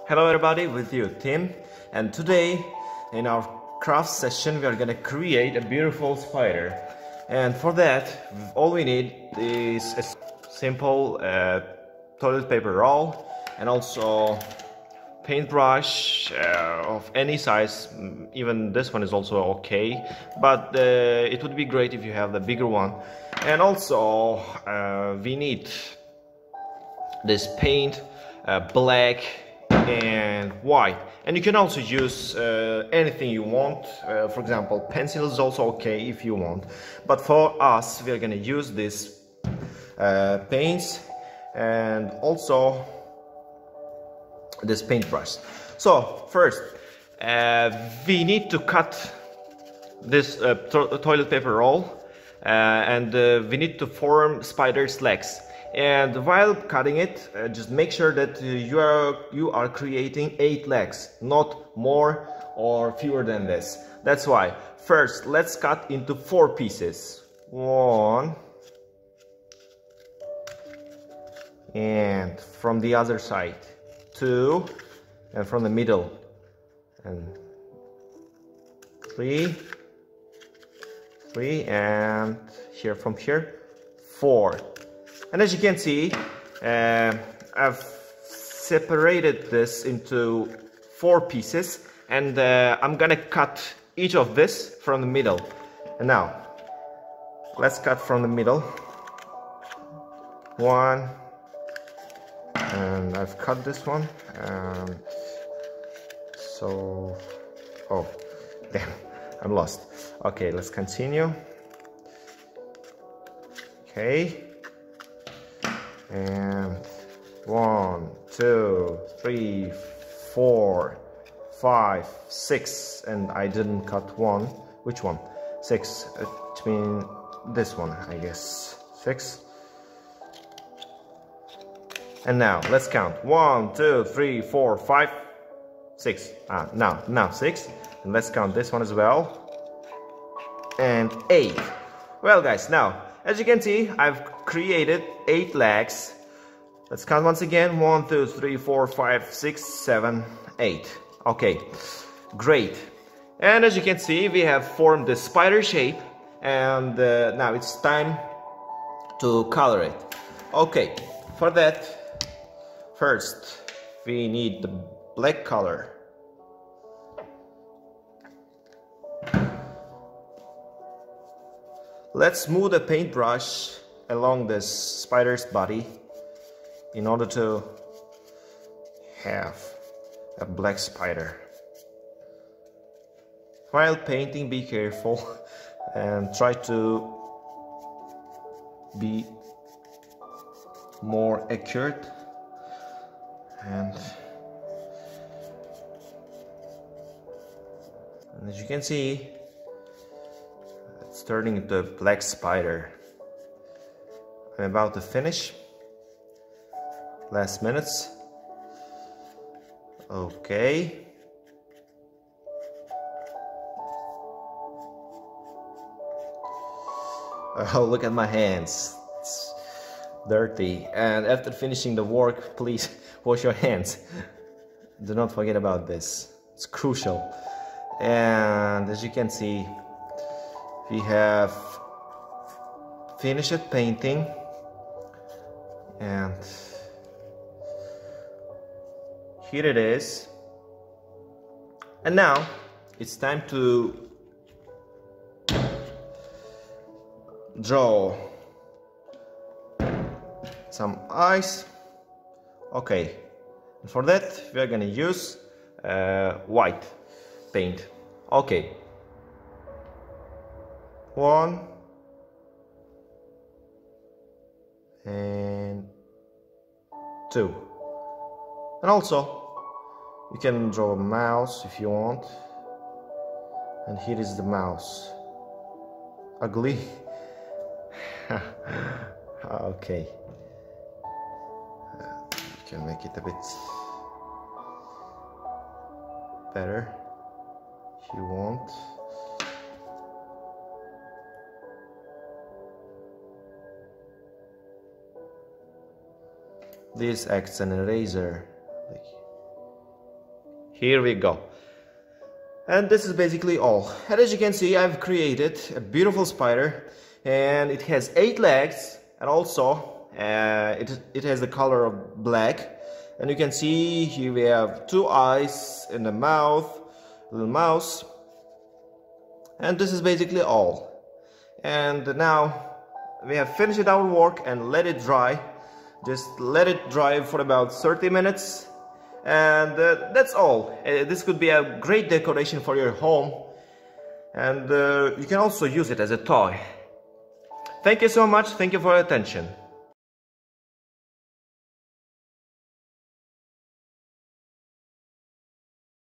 Hello everybody, with you Tim. And today in our craft session we are gonna create a beautiful spider. And for that all we need is a simple uh, toilet paper roll and also paintbrush uh, of any size. Mm, even this one is also okay but uh, it would be great if you have the bigger one. And also uh, we need this paint uh, black and white and you can also use uh, anything you want. Uh, for example pencil is also okay if you want. But for us we are gonna use this uh, paints and also this paintbrush. So first uh, we need to cut this uh, to toilet paper roll uh, and we need to form spider's legs and while cutting it uh, just make sure that uh, you are you are creating eight legs not more or fewer than this. That's why. First let's cut into four pieces. One. And from the other side. Two. And from the middle. And three. Three. And here from here. Four and as you can see, uh, I've separated this into four pieces and uh, I'm gonna cut each of this from the middle. And now, let's cut from the middle. One, and I've cut this one. And so, oh, damn, I'm lost. Okay, let's continue. Okay and one two three four five six. And I didn't cut one. Which one? Six. It means this one I guess. Six. And now let's count. One two three four five six. Ah now now six. And let's count this one as well. And eight. Well guys now as you can see, I've created eight legs. Let's count once again. One, two, three, four, five, six, seven, eight. Okay, great. And as you can see, we have formed the spider shape and uh, now it's time to color it. Okay, for that, first we need the black color. Let's move the paintbrush along this spider's body in order to have a black spider. While painting, be careful and try to be more accurate and, and as you can see it's turning into a black spider. I'm about to finish. Last minutes. Okay. Oh, look at my hands. It's dirty. And after finishing the work, please wash your hands. Do not forget about this. It's crucial. And as you can see, we have finished painting and here it is. And now it's time to draw some eyes okay and for that we are gonna use uh, white paint. Okay. One. And two and also you can draw a mouse if you want. And here is the mouse. Ugly. Okay. Uh, you can make it a bit better if you want This acts an eraser. Here we go. And this is basically all. And as you can see I've created a beautiful spider and it has eight legs and also uh, it, it has the color of black. And you can see here we have two eyes and a mouth little mouse. And this is basically all. And now we have finished our work and let it dry just let it dry for about 30 minutes and uh, that's all. Uh, this could be a great decoration for your home and uh, you can also use it as a toy. Thank you so much. Thank you for your attention